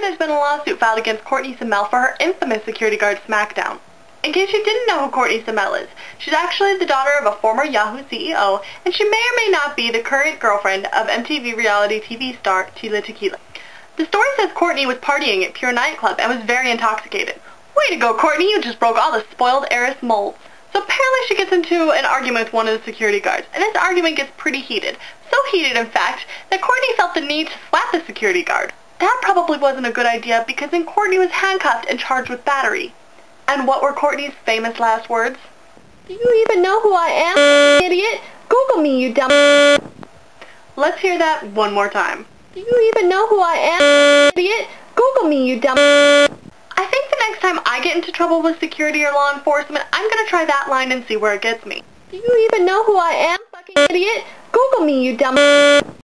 There's been a lawsuit filed against Courtenay Semel for her infamous security guard smackdown. In case you didn't know who Courtenay Semel is, she's actually the daughter of a former Yahoo CEO, and she may or may not be the current girlfriend of MTV reality TV star Tila Tequila. The story says Courtenay was partying at Pure Nightclub and was very intoxicated. Way to go, Courtenay, you just broke all the spoiled heiress molds. So apparently she gets into an argument with one of the security guards, and this argument gets pretty heated. So heated, in fact, that Courtenay felt the need to slap the security guard. That probably wasn't a good idea because then Courtenay was handcuffed and charged with battery. And what were Courtenay's famous last words? Do you even know who I am, idiot? Google me, you dumb... Let's hear that one more time. Do you even know who I am, idiot? Google me, you dumb... I think the next time I get into trouble with security or law enforcement, I'm gonna try that line and see where it gets me. Do you even know who I am, fucking idiot? Google me, you dumb...